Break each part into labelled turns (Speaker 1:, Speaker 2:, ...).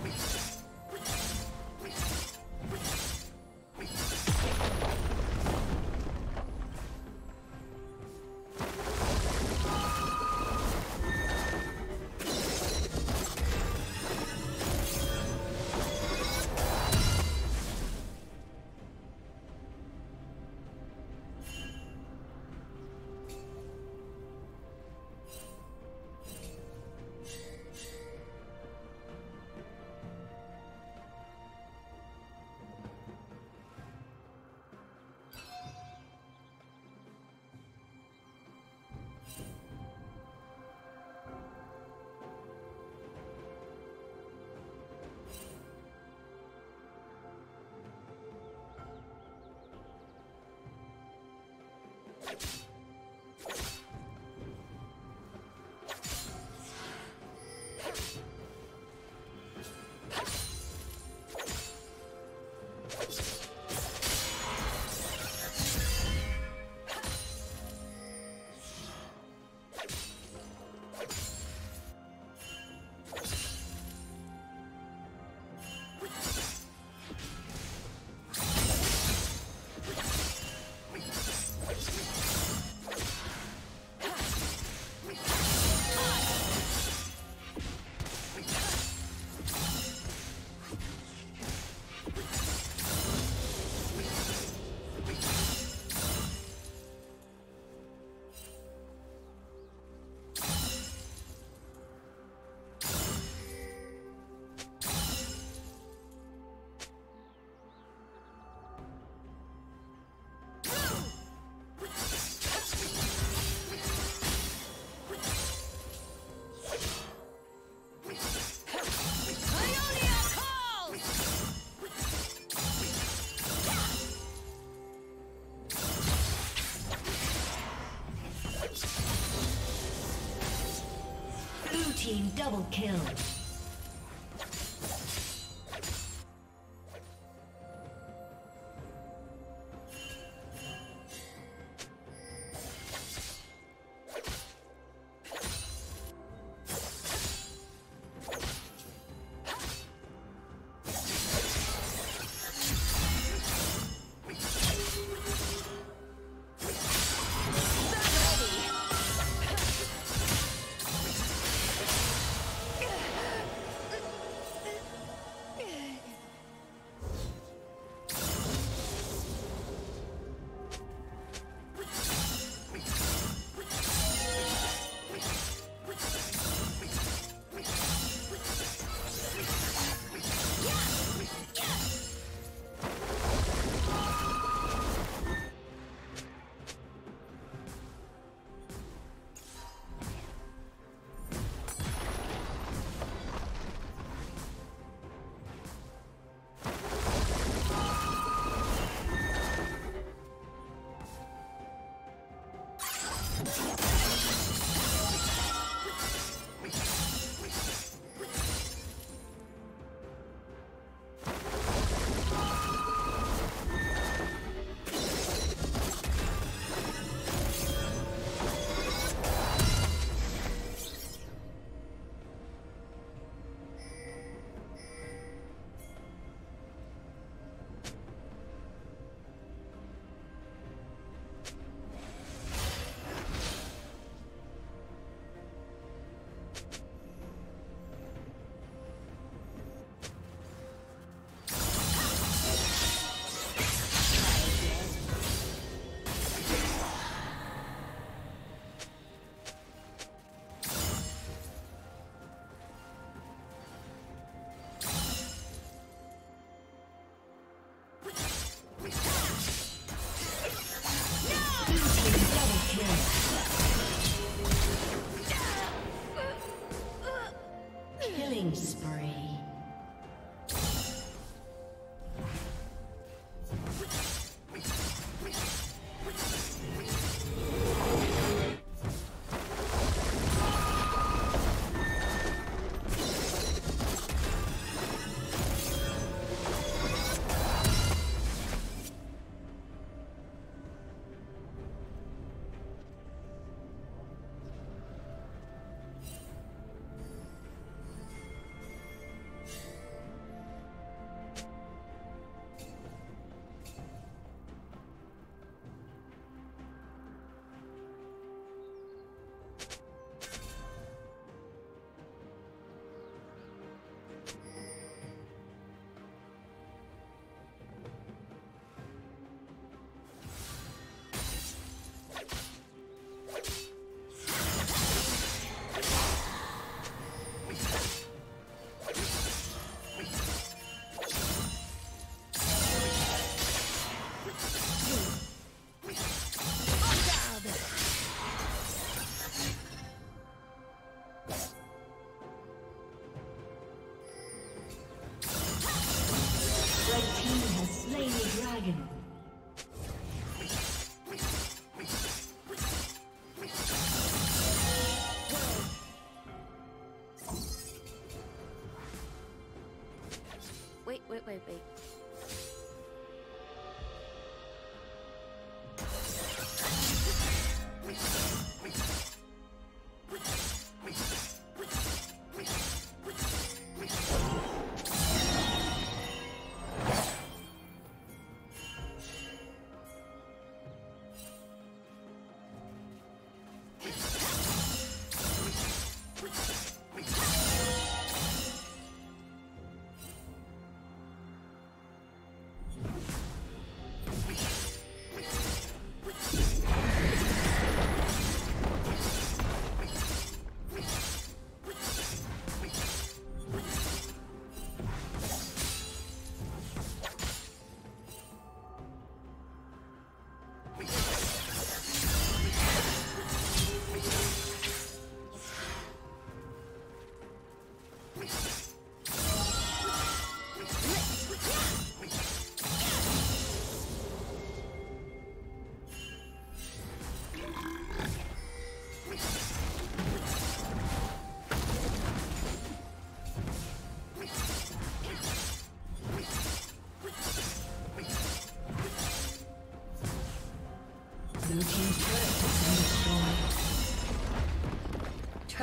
Speaker 1: Thank you. Team double kill.
Speaker 2: Wait, wait.
Speaker 1: Blue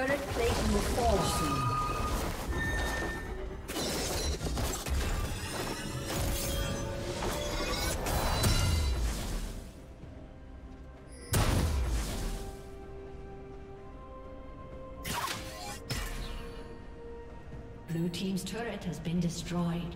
Speaker 1: Turret plate will fall soon. Blue Team's turret has been destroyed.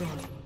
Speaker 1: Destroyed.